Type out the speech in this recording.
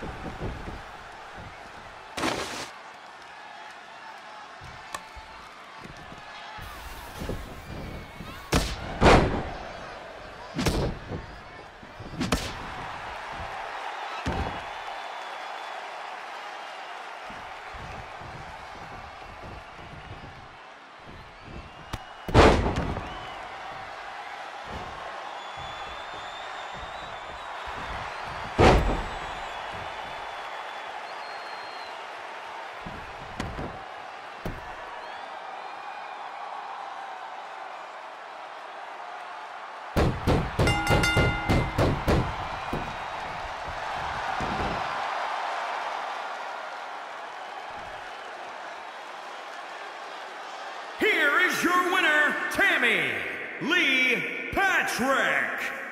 Here is your winner, Tammy Lee Patrick.